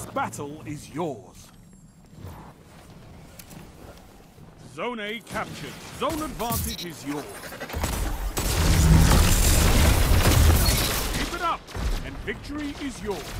This battle is yours. Zone A captured. Zone advantage is yours. Keep it up, and victory is yours.